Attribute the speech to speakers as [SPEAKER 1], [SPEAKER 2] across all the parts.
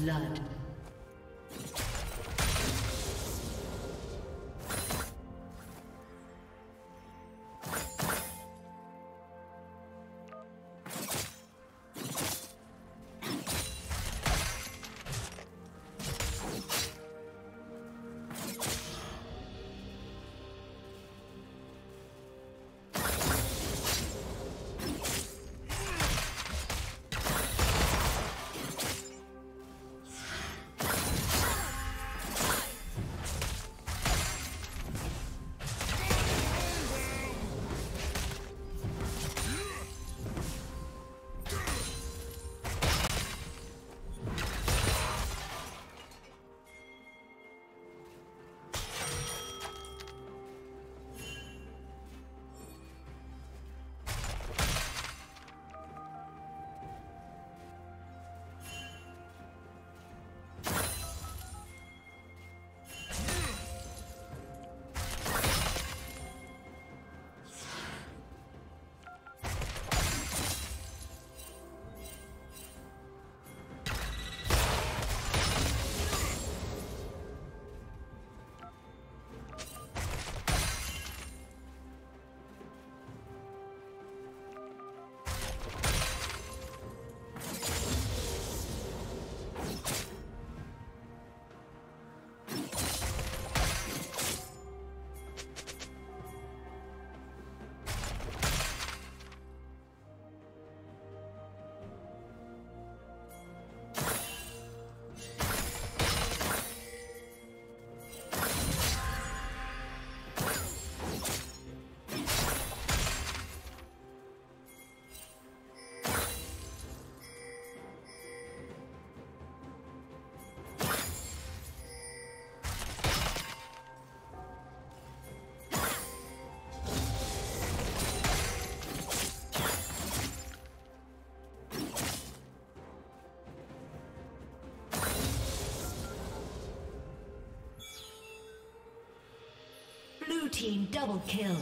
[SPEAKER 1] blood. Team double kill.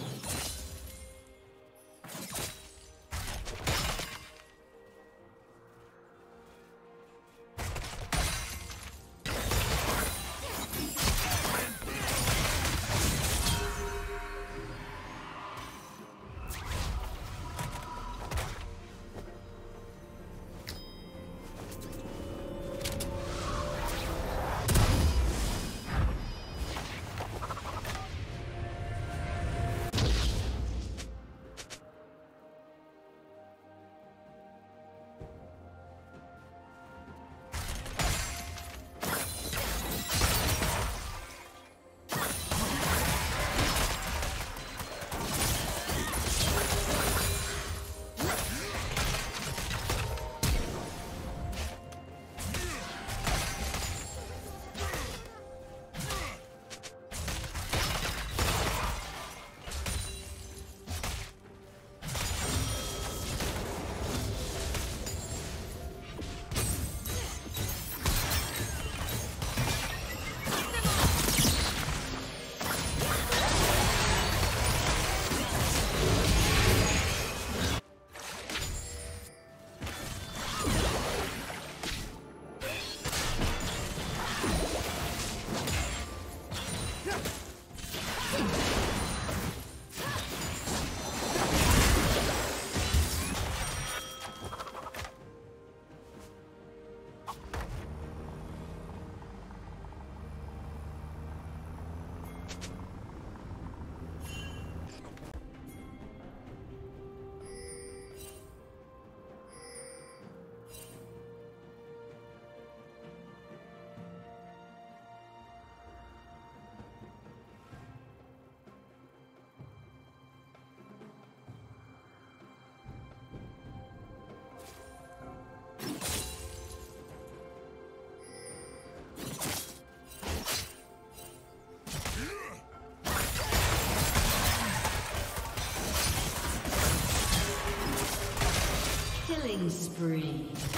[SPEAKER 1] Killing spree.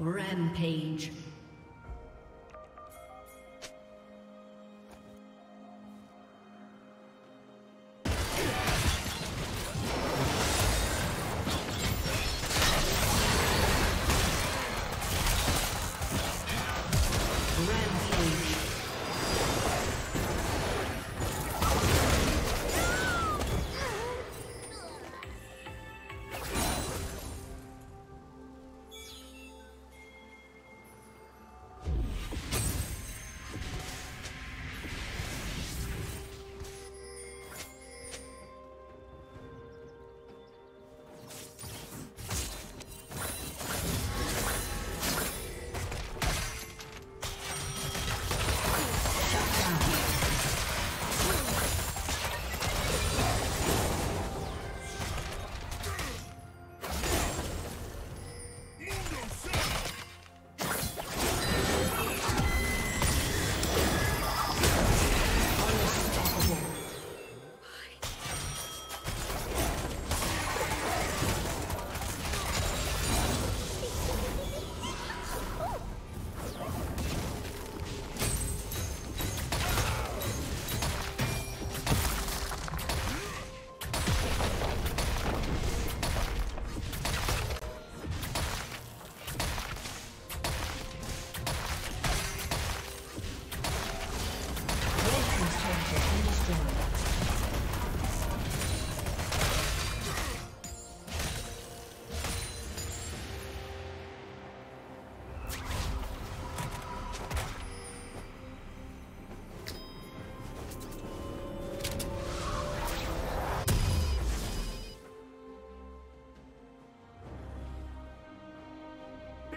[SPEAKER 1] Rampage.